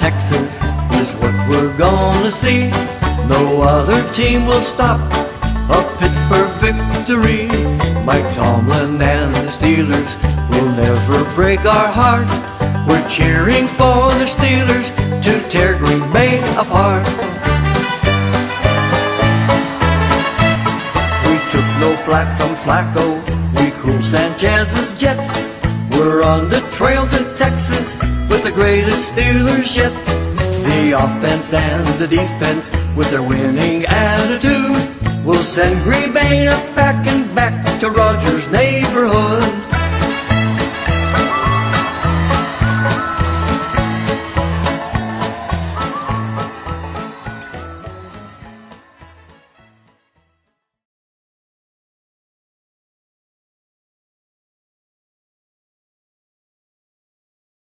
Texas is what we're gonna see. No other team will stop a Pittsburgh victory. Mike Tomlin and the Steelers will never break our heart. We're cheering for the Steelers to tear Green Bay apart. We took no flack from Flacco. We cool Sanchez's Jets. We're on the trail to Texas with the greatest Steelers yet. The offense and the defense with their winning attitude will send Green Bay a packing back to Rogers' neighborhood.